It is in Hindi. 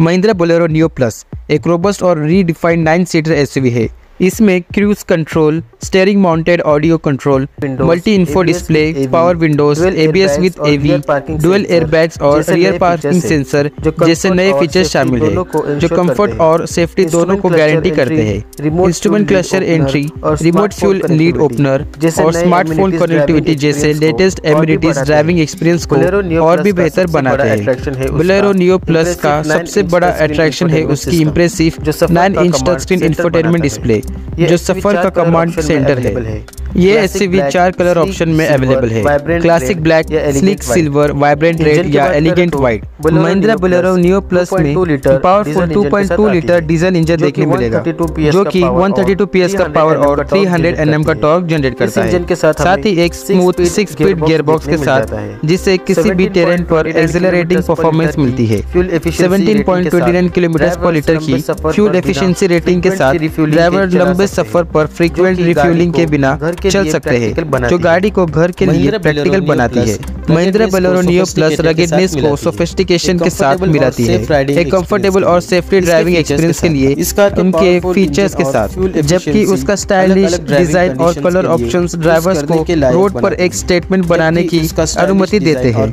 महिंद्रा बोलेरो न्यू प्लस एक रोबस्ट और रीडिफाइंड नाइन सीटर एसयूवी है। इसमें cruise control steering mounted audio control multi info display power windows ABS with AV dual airbags और रियर पार्किंग सेंसर जैसे नए फीचर्स शामिल है जो कंफर्ट और सेफ्टी दोनों को गारंटी करते हैं। Instrument cluster entry remote fuel lid opener और स्मार्टफ़ोन कनेक्टिविटी जैसे लेटेस्ट एम्यूनिटीज ड्राइविंग एक्सपीरियंस को और भी बेहतर बनाते हैं। बोलेरो नियो प्लस का सबसे बड़ा अट्रैक्शन है उसकी impressive nine inch touch screen infotainment display जो सफ़र का कमांड सेंटर है। ये एस चार कलर ऑप्शन में अवेलेबल है। Classic black slick silver vibrant red या elegant white Mahindra Bolero Neo plus में पावरफुल 2.2 लीटर डीजल इंजन देखने मिलेगा। जो कि 132 पीएस का पावर और 300 एनएम का टॉर्क जनरेट करता है। साथ ही एक smooth six speed gear box के साथ जिससे किसी भी टेरेन पर एक्सेलरेटिंग परफॉर्मेंस मिलती है। 17.29 किलोमीटर पर लीटर की फ्यूल एफिशिएंसी रेटिंग के साथ ड्राइवर लंबे सफ़र पर फ्रीक्वेंट रिफ्यूलिंग के बिना चल सकते हैं जो गाड़ी को घर के लिए प्रैक्टिकल बनाती है। Mahindra Bolero Neo plus ruggedness को सोफिस्टिकेशन के साथ मिलाती है। एक कंफर्टेबल और सेफ्टी ड्राइविंग एक्सपीरियंस के लिए उनके फीचर्स के साथ। जबकि उसका स्टाइलिश डिज़ाइन और कलर ऑप्शन ड्राइवर्स को रोड पर एक स्टेटमेंट बनाने की अनुमति देते हैं।